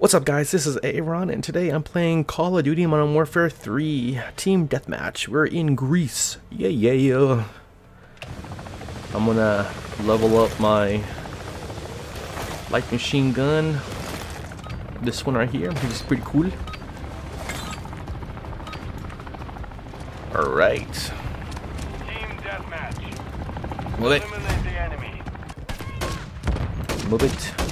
What's up guys, this is Aaron and today I'm playing Call of Duty Modern Warfare 3 Team Deathmatch. We're in Greece. Yeah, yeah, yeah. I'm gonna level up my light machine gun. This one right here, which is pretty cool. Alright. Team deathmatch. Move it. Eliminate the enemy. Move it.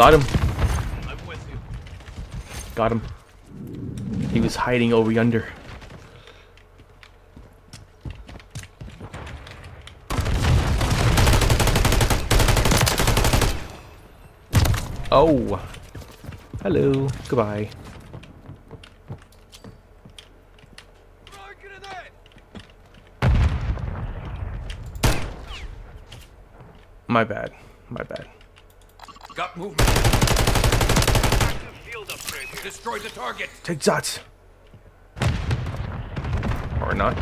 Got him. I'm with you. Got him. He was hiding over yonder. Oh. Hello. Goodbye. My bad. My bad. Got movement. Field. Destroy the target. Take shots. Or not.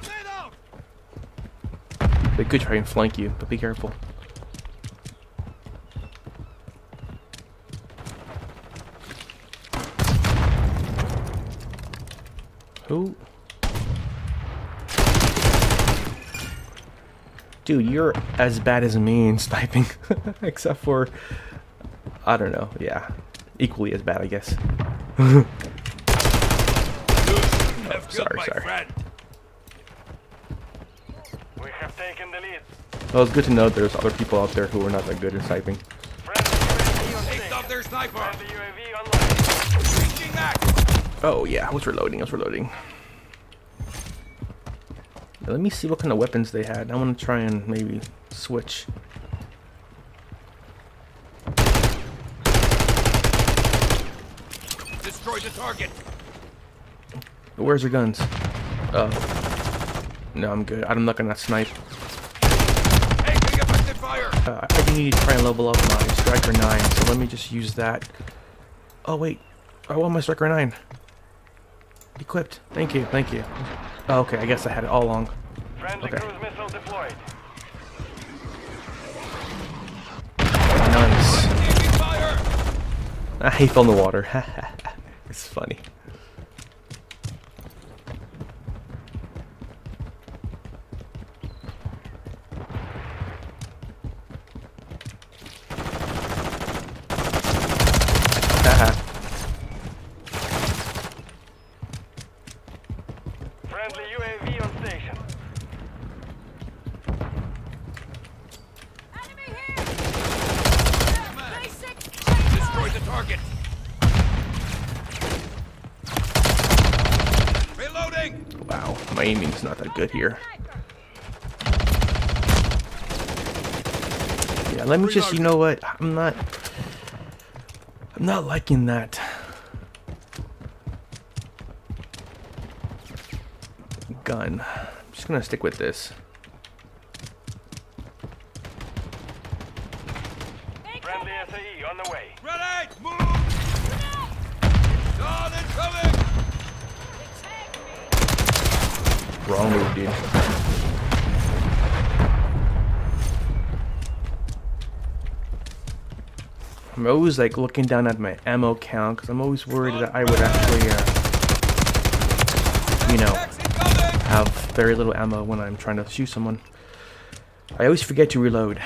Grenade! They could try and flank you, but be careful. Who? Dude, you're as bad as me in sniping. Except for... I don't know, yeah. Equally as bad, I guess. oh, sorry, sorry. friend. We have taken the lead. Well, it's good to know there's other people out there who are not that good at sniping. Friendly UAV on Take station. out their sniper. Friendly UAV online. Reaching back. Oh yeah, I was reloading, I was reloading. Let me see what kind of weapons they had. I want to try and maybe switch. Destroy the target. Where's your guns? Oh. No, I'm good. I'm not gonna snipe. Taking effective fire. Uh, I need to try and level up my Striker 9, so let me just use that. Oh wait, I want my Striker 9. Equipped. Thank you, thank you. Oh, okay, I guess I had it all along. Friendly Okay. cruise missile deployed. Nice. Ah, he fell in the water. it's funny. Haha. Friendly UAV on station. Enemy here! Basic Destroy the target. Wow, my aiming's not that good here. Yeah, let me just, you know what? I'm not, I'm not liking that. Gun. I'm just gonna stick with this. Friendly SAE on the way. Grenade. Move. Done incoming. Wrong move, dude. I'm always like looking down at my ammo count because I'm always worried that I would actually, uh, you know, have very little ammo when I'm trying to shoot someone. I always forget to reload.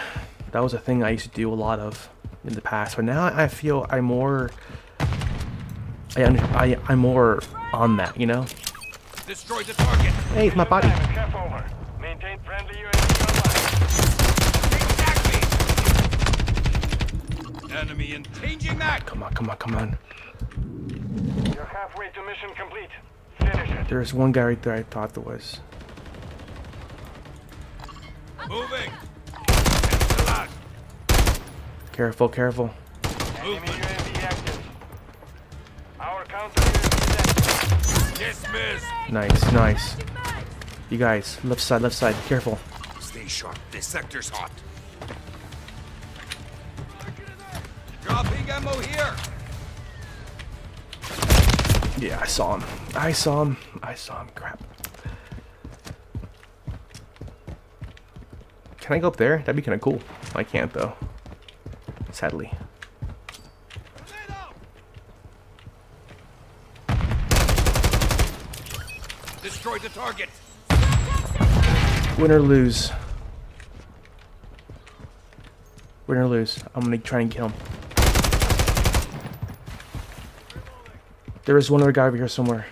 That was a thing I used to do a lot of in the past, but now I feel I'm more, I, I I'm more on that, you know. Destroy the target. Hey, it's my body. Time is half over. Maintain friendly UAV online. Enemy in. Changing back. Come on, come on, come on. You're halfway to mission complete. Finish it. There's one guy right there I thought there was. Moving. Careful, careful. Enemy Nice, nice. You guys, left side, left side, careful. Stay sharp. This sector's hot. Dropping ammo here. Yeah, I saw him. I saw him. I saw him. Crap. Can I go up there? That'd be kind of cool. I can't though. Sadly. Destroy the target. Win or lose. Win or lose. I'm gonna try and kill him. There is one other guy over here somewhere.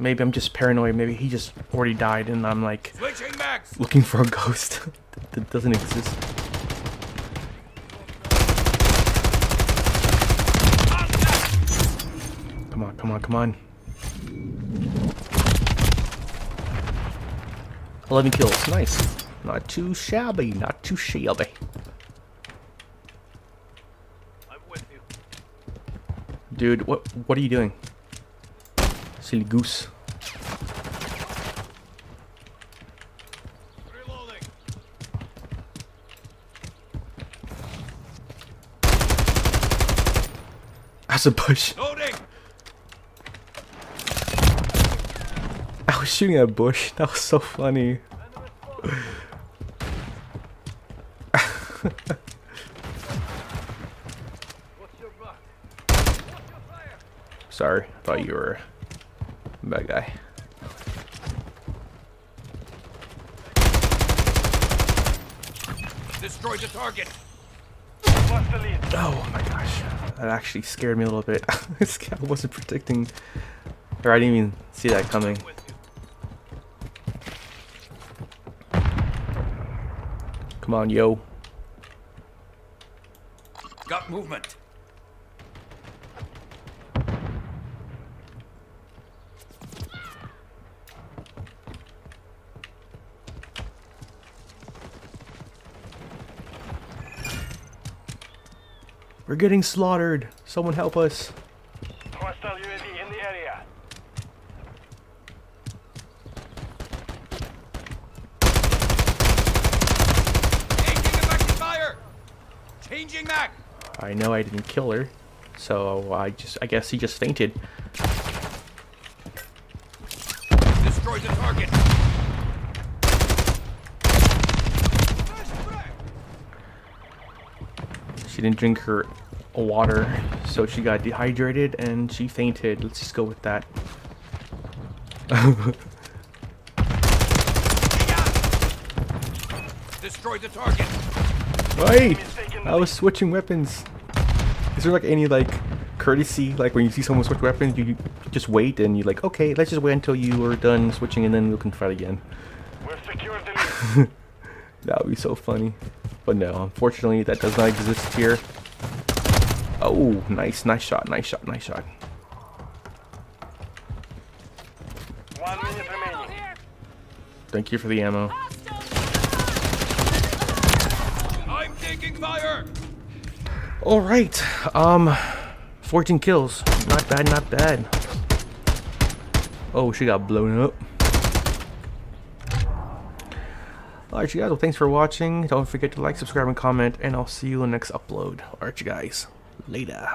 Maybe I'm just paranoid. Maybe he just already died and I'm like looking for a ghost that doesn't exist. Come on, come on, come on. 11 kills. Nice. Not too shabby. Not too shabby. I'm with you. Dude, what what are you doing? Silly goose. Reloading. That's a bush. Loading. I was shooting at a bush. That was so funny. What's your back? Sorry, I thought you were a bad guy. Destroy the target. Lost the lead. Oh my gosh, that actually scared me a little bit. I wasn't predicting, or I didn't even see that coming. With you. Come on, yo. Got movement. We're getting slaughtered. Someone help us. Changing mag. I know I didn't kill her, so I just I guess he just fainted. Destroy the target. She didn't drink her water, so she got dehydrated and she fainted. Let's just go with that. Destroy the target. Wait! I was switching weapons. Is there like any like courtesy, like when you see someone switch weapons, you, just wait and you're like, okay, let's just wait until you are done switching and then we can fight again. We've secured the. That would be so funny. But no, unfortunately that does not exist here. Oh, nice, nice shot, nice shot, nice shot. One minute remaining. Thank you for the ammo. All right, um, 14 kills. Not bad, not bad. Oh, she got blown up. Alright, you guys, well, thanks for watching. Don't forget to like, subscribe, and comment, and I'll see you in the next upload. Alright, you guys, later.